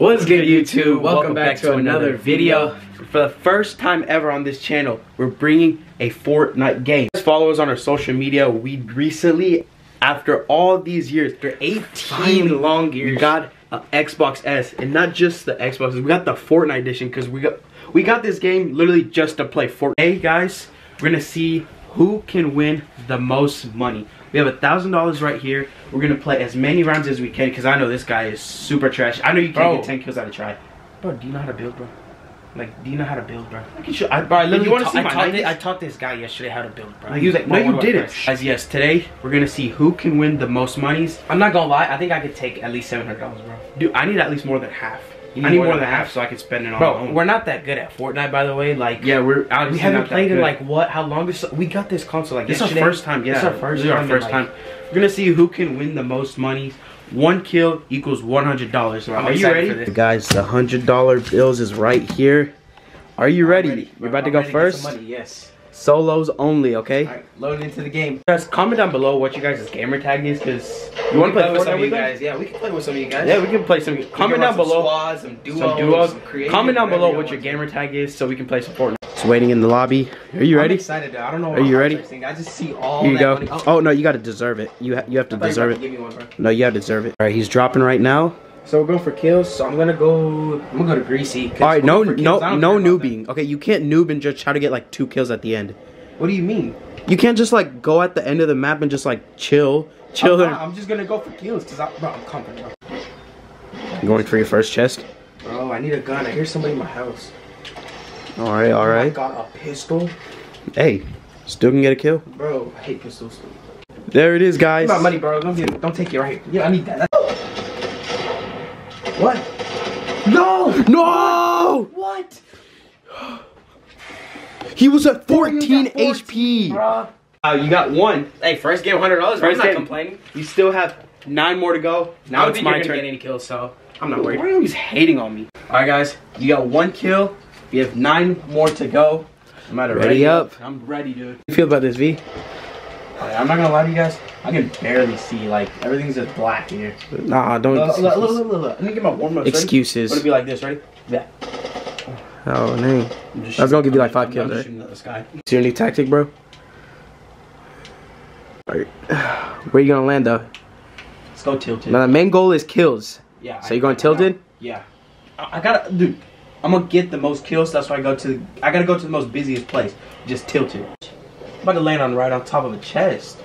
What's good YouTube? Welcome, back, to, another video. For the first time ever on this channel, we're bringing a Fortnite game. Follow us on our social media. We recently, after all these years, after 18 Finally, long years, we got an Xbox S. And not just the Xbox, we got the Fortnite edition because we got we got this game literally just to play Fortnite. Hey guys, we're gonna see who can win the most money. We have a thousand dollars right here. We're gonna play as many rounds as we can because I know this guy is super trash. I know you can't Bro. get 10 kills out of try. Bro, do you know how to build, bro? Like, do you know how to build, bro? I can show. I, Bro, I literally you want to ta- see I taught, 90s? thi- I taught this guy yesterday how to build, bro. No, He was like, no, "Bro, you what do I didn't. As yes, today we're gonna see who can win the most monies. I'm not gonna lie, I think I could take at least seven hundred dollars, bro. Dude, I need at least more than half. You I need more than half so I can spend it on my Bro, own. we're not that good at Fortnite, by the way. Like, yeah, we're we haven't played in like what? How long? This we got this console like This is our first time, yeah. This is our first This is our first time. We're gonna see who can win the most money. One kill equals one hundred dollars. I'm Are you ready? for this. Guys, the hundred dollar bills is right here. Are you ready? Ready. We're about to I'm go ready get first. some money, yes. Solos only, okay? All right, load into the game. Guys, comment down below what you guys' gamer tag is, cause you want to We play with some of you with guys? Yeah, we can play with some of you guys. Yeah, we can play some. We can Comment down some below Squads, some duos, some duos. some Comment down below what your want. gamer tag is, so we can play some Fortnite. It's waiting in the lobby. Are you I'm ready? excited. Though. I don't know. Are you ready? I just see all Here you that go. Oh, Oh no, you got to deserve it. You ha you have to I thought you were deserve it. Give me one. No, you have to deserve it. All right, he's dropping right now. So we're going for kills. So I'm gonna go. I'm gonna go to greasy. All right, no, no, kills. I don't no noobing. Okay, you can't noob and just try to get like two kills at the end. What do you mean? You can't just like go at the end of the map and just like chill, chill. I'm, not, I'm just gonna go for kills because I'm, bro, I'm confident. Bro. Going for your first chest. bro, I need a gun. I hear somebody in my house. All right, all I got a pistol, Hey, still can get a kill. bro. I hate pistols. There it is, guys. Give my money, bro. Don't get, don't take it right here. Yeah, I need that. What? No. No, What? he was at 14 14, HP. Bro. Uh, you got one. Hey, first game, hundred dollars. I'm First not game. complaining. You still have nine more to go. Now I don't it's think my you're turn. gonna get any kills, so I'm not worried. Why are you always hating on me? All right, guys. You got one kill. We have nine more to go. I'm Ready ready, up. I'm ready, dude. How you feel about this, V? I'm not gonna lie to you guys. I can barely see. Like everything's just black here. Nah, don't. Look, look, look, look. Let me get my warm up. Excuses. It'll be like this. right? Yeah. Oh, dang. I was gonna give you like five kills, I'm right? shooting at the sky. Is your new tactic, bro? Alright. Where you gonna land though? Let's go tilted. Now the main goal is kills. Yeah. So you going tilted? Yeah. I, I gotta, dude. I'm gonna get the most kills. That's why I go to. The, I gotta go to the most busiest place. Just tilted. I'm about to land on right on top of a chest.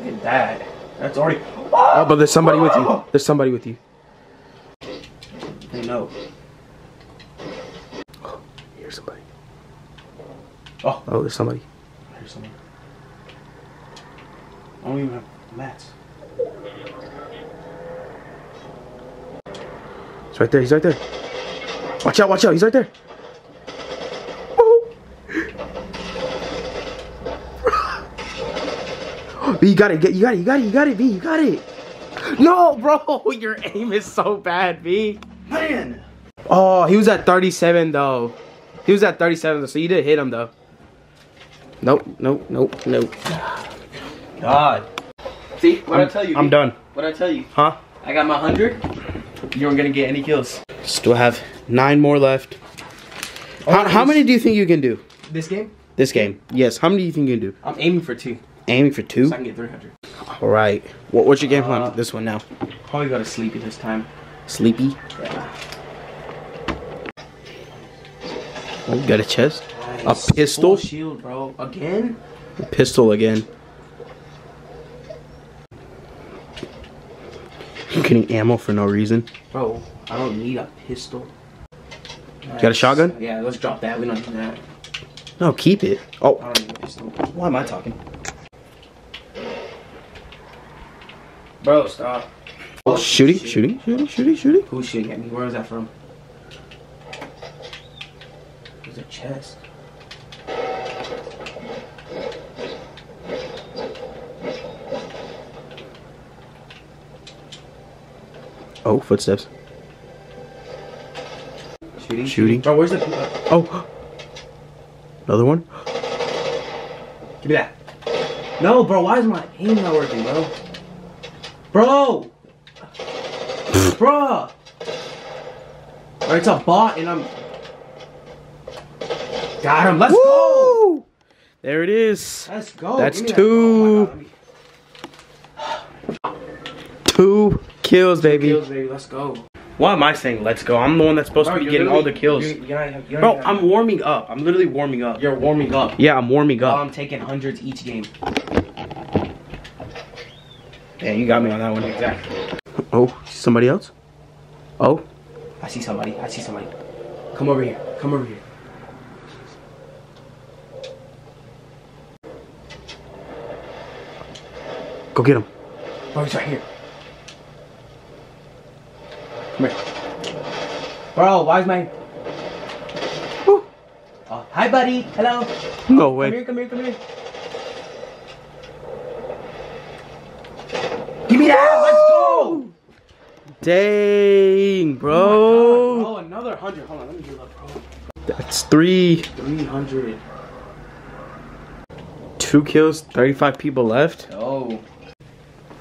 Look at that. That's already. Oh, but there's somebody with you. There's somebody with you. They know. Here's somebody. Oh, Oh, there's somebody. there's somebody. I don't even have mats. He's right there. He's right there. Watch out! Watch out! He's right there. Oh. V, you got it. Get, you got it. You got it. You got it. V, you got it. No, bro, your aim is so bad, V. Man. Oh, he was at 37 though. He was at 37 though, so you did hit him though. Nope, nope, nope, nope. God. See what I tell you? I'm B? done. What I tell you? Huh? I got my hundred. You weren't gonna get any kills. Still have nine more left. How, how many do you think you can do This game, this game? Yes. How many do you think you can do? I'm aiming for two, Aiming for two. so I can get 300. All right. What, what's your game plan? Uh, this one now. Probably go to sleepy this time. Sleepy. Yeah. Oh, got a chest. Nice. A pistol? Full shield, bro. Again? A pistol again. I'm getting ammo for no reason. Bro, I don't need a pistol. Got a shotgun? Yeah, let's drop that. We don't need that. No, keep it. Oh, I don't need a pistol. Why am I talking? Bro, stop. oh shooting, shooting, shooting, shooting, shooting. Who's shooting at me? Where was that from? There's a chest. Oh, footsteps. Shooting? Shooting. Bro, where's the. Uh, oh, another one. Give me that. No, bro, why is my aim not working, bro? Bro! bro! Or it's a bot and I'm. Got him. Let's go. There it is. Let's go. That's me that- two. Oh God, let me- Two. Kills, baby. Let's go. Why am I saying let's go? I'm the one that's supposed Bro, to be getting all the kills. You're, you're you're Bro, I'm warming up. I'm literally warming up. You're warming up. Yeah, I'm warming up. I'm taking hundreds each game. Yeah, you got me on that one. Exactly. Oh, somebody else? Oh, I see somebody. I see somebody. Come over here. Come over here. go get him. Bro, he's right here. Come here. Bro, why is my. Woo. Oh, hi, buddy. Hello. No Come way. here, come here, come here. Give me that. Let's go. Dang, Oh, bro. bro, oh, another hundred. Hold on, let me do that, bro. That's three. 300. Two kills, 35 people left. Oh.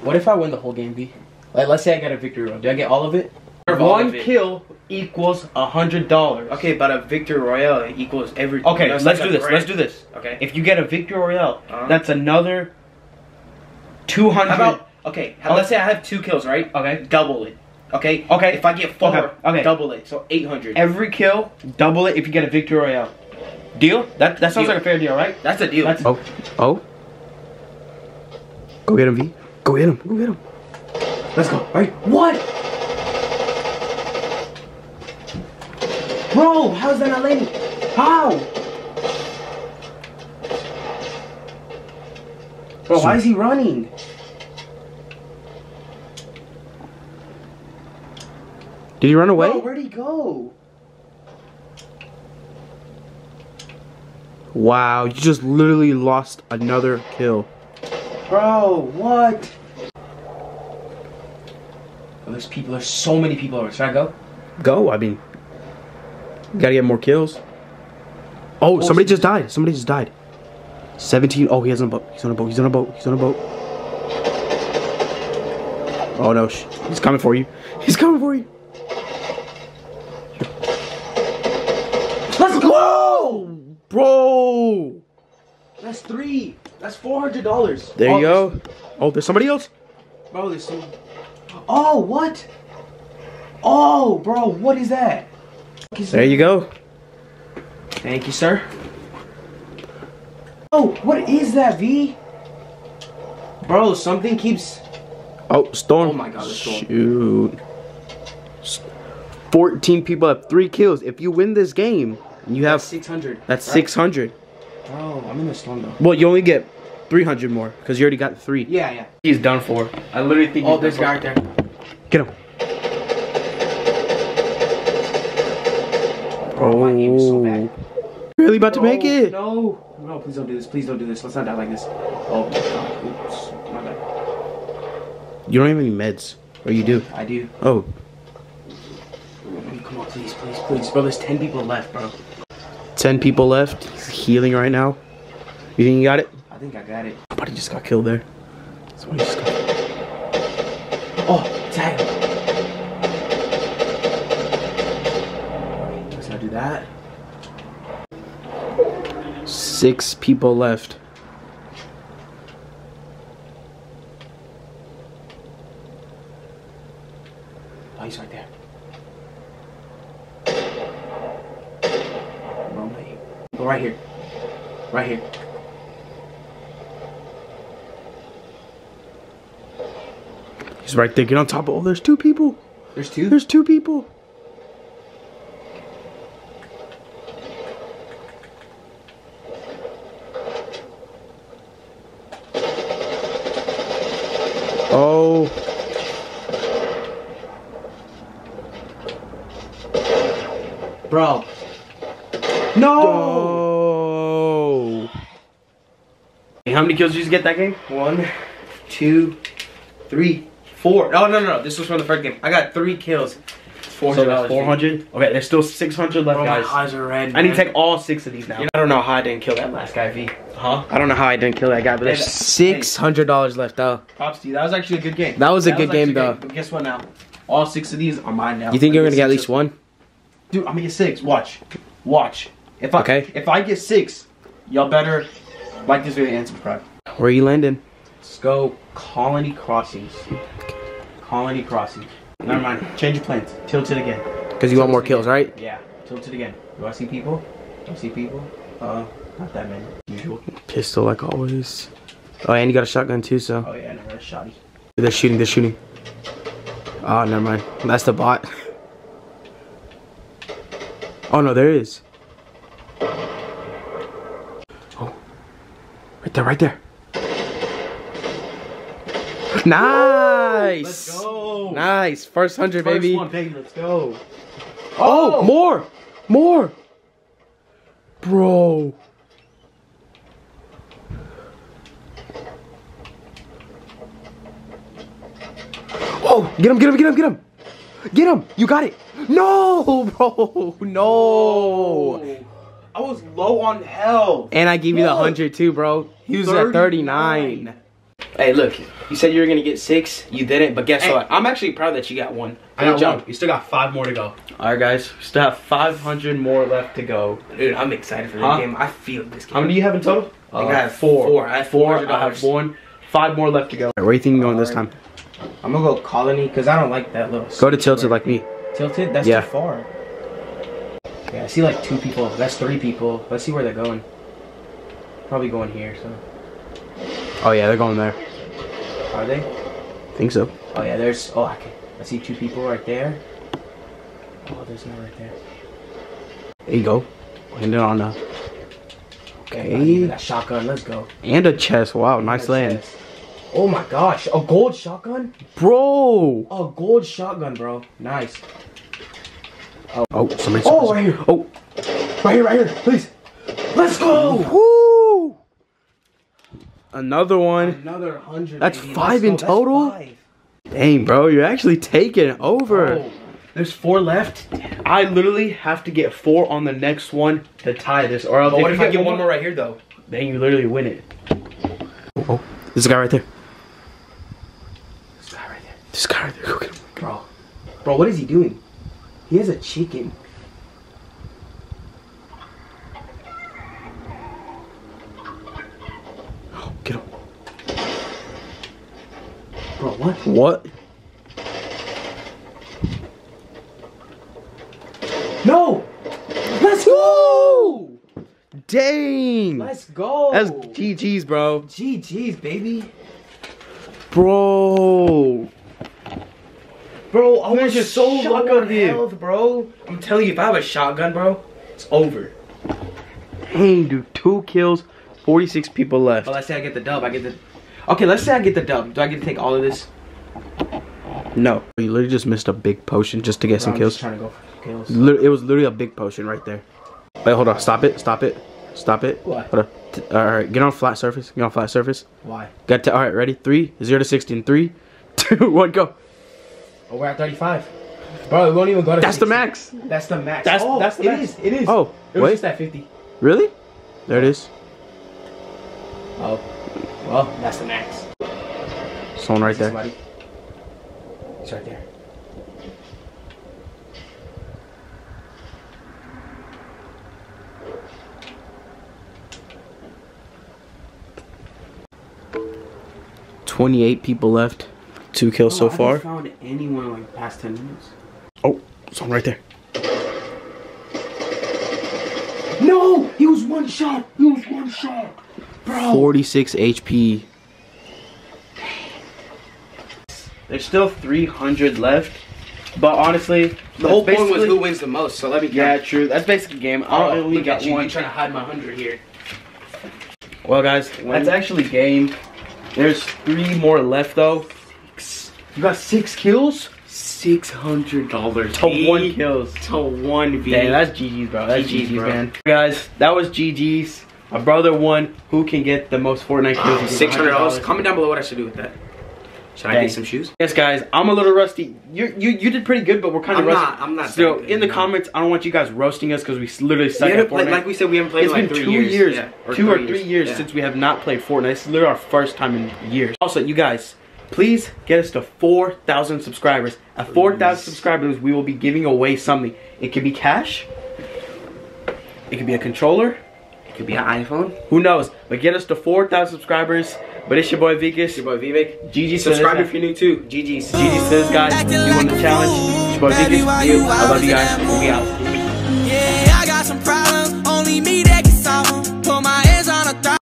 What if I win the whole game, V? Like, let's say I get a victory run. Do I get all of it? All One kill equals a hundred dollars. Okay, but a victory royale equals every. Okay, That's let's do this, grand. let's do this. Okay. If you get a victory royale, Uh-huh. that's another two hundred. How about okay? Oh. Let's say I have two kills, right? Okay. Double it. Okay. Okay. If I get four, Okay, okay. double it. So eight hundred. every kill, double it if you get a victory royale. Deal? That that sounds Deal. like a fair deal, right? That's a deal. That's- Oh, oh. Go get him, V. Go get him. Go get him. Let's go. Right? What? Bro, how's that not landing? How? Bro, why is he running? Did he run away? Bro, where'd he go? Wow, you just literally lost another kill. Bro, what? Oh, there's people. There's so many people over. Should I go? Go, I mean. Gotta get more kills. Oh, oh somebody just died. Somebody just died. 17. Oh, he has on a boat. He's on a boat. He's on a boat. He's on a boat. Oh no, he's coming for you. He's coming for you. Let's go! Bro! That's three. That's four hundred dollars. There you oh, go. Oh, there's somebody else. Bro, there's some. Oh, what? Oh, bro, what is that? There you go. Thank you, sir. Oh, what is that, V? Bro, something keeps. Oh, storm. Oh my God, storm. Shoot. 14 people have three kills. If you win this game, you have six hundred. that's 600. Bro, I'm in the storm though. Well, you only get 300 more because you already got three. Yeah, yeah. He's done for. I literally think. Oh, he's there's a done guy right there. Get him. Bro, my aim is so bad. Really about to make Oh, it. No, no, please don't do this. Please don't do this. Let's not die like this. Oh my god. Oops. My bad. You don't have any meds. Or you do. I do. Oh. Come on, please, please, please. Bro, there's 10 people left, bro. 10 people left. He's healing right now. You think you got it? I think I got it. Somebody just got killed there. Somebody just got Oh, tag that. Six people left. Oh, he's right there. Mate. Go right here. Right here. He's right there. Get on top of. Oh, there's two people. There's two? There's two people. Oh. Bro. No! Oh. Hey, how many kills did you get that game? One, two, three, four. Oh, no, no, no. This was from the first game. I got three kills. Four So hundred that's 400. Okay, there's still 600 left, Bro, my eyes are red. I need to take all six of these now. I don't know how I didn't kill that last guy, V. Huh? I don't know how I didn't kill that guy, but there's six hundred dollars left though. Props to you. That was actually a good game. That was a good game, actually though. But guess what now? All six of these are mine now. You think you're gonna get at least one? Dude, I'm gonna get six. Watch. Watch. If I Okay. if I get six, y'all better like this video and subscribe. Where are you landing? Let's go Colony Crossings. Colony Crossings. Never mind. Change your plans. Tilted again. Because you want more kills, right? Yeah. Tilted again. Do I see people? Do I see people? Uh, not that many. Usual. Pistol like always. Oh, and you got a shotgun too, so. Oh yeah, never a shotty. They're shooting, they're shooting. Oh, never mind. That's the bot. Oh no, there is. Right there, right there. Nice! Let's go. Nice. First hundred, First baby. one, baby. Let's go. Oh, oh, more! More! Bro. Oh, get him, get him, get him, get him! Get him! You got it! No, bro! No! I low on health. And I gave you the 100 too, bro. He was at 39. Hey, look, you said you were gonna get six. You didn't, but guess Hey. what? I'm actually proud that you got one. I got Good job. one. You still got five more to go. All right, guys, we still have 500 more left to go. Dude, I'm excited for this Huh? game. I feel this game. How many do you have in total? I think uh, I have four. Four. I have four. I have one. Five more left to go. where are you thinking going this time? I'm gonna go colony because I don't like that little. Go to tilted like me. tilted. That's Yeah. too far. Yeah, I see like two people. That's three people. Let's see where they're going. Probably going here. So Oh yeah, they're going there. are they? Think so. Oh yeah, there's. Oh, okay. I see two people right there. Oh, there's no right there. There you go. Land it on a Okay. That shotgun. Let's go. and a chest. Wow, nice land, Yes. Oh my gosh, a gold shotgun? bro. A gold shotgun, bro. Nice. Oh, oh, somebody. Oh, right here. Oh, Right here, right here. Please. Let's go. woo! Another one. Another hundred. That's baby. five Let's in go. Total? five. Dang, bro, you're actually taking over. Oh, there's four left. I literally have to get four on the next one to tie this, or else But what if if I get one more right here though? then you literally win it. Oh, oh, this guy right there. This guy right there. This guy right there. Look at him. Bro. Bro, what is he doing? He has a chicken. Get up. Bro, what? What? No! Let's go! Dang. Let's go! That's GG's, bro. GG's, baby. Bro. Bro, I Man, was just so low shotgun on him. health, bro. I'm telling you, if I have a shotgun, bro, it's over. Dang, dude. Two kills, 46 people left. But let's say I get the dub. I get the. Okay, let's say I get the dub. Do I get to take all of this? No. You literally just missed a big potion just to get some I'm kills. just trying to go for kills. Lit- It was literally a big potion right there. Wait, hold on. Stop it. Stop it. Stop it. What? Hold on. T- All right, get on flat surface. Get on flat surface. Why? Got to. All right, ready? Three, zero to sixty, in three, two, one, go. Oh, we're at 35. Bro, we won't even go to That's the max. That's the max. That's- oh, that's the it max. is, It is. Oh, it was wait. just at 50. Really? There it is. Oh. Well, that's the max. Someone right there. Somebody. He's right there. Twenty-eight people left. Two kills so Oh, I far. haven't found anyone like past ten minutes. Oh, someone right there. No! He was one shot! He was one shot! Bro! Forty-six HP. There's still 300 left, but honestly, The whole point was who wins the most, so let me Yeah, count. true. That's basically game. I Oh, only got you. one. You're trying to hide my 100 here. Well, guys, that's actually game. There's three more left though. You got six kills 600 to one kills. To one V. Dang, that's GG's, bro. That's GG's, GG's, bro. man. Guys, that was GG's. My brother won. Who can get the most Fortnite kills? He $600. Comment down below what I should do with that. Should I get some shoes? Yes, guys, I'm a little rusty. You you you did pretty good, but we're kind of I'm rusty. not- I'm not So in the no. comments, I don't want you guys roasting us because we literally We suck at haven't played- Fortnite. like we said, we haven't played it's like been three two years. years, Yeah, two or three three years Yeah. since we have not played Fortnite. It's literally our first time in years. Also, you guys, please get us to 4,000 subscribers. At 4,000 subscribers, we will be giving away something. It could be cash. It could be a controller. It could be an iPhone. Who knows? But get us to 4,000 subscribers. But it's your boy Vikas. Your boy Vivek. GG Subscribe if you're new too. GG's. GG says, guys. You won the challenge. It's your boy Vikas. I love you guys. We out. Yeah, I got some problems. Only me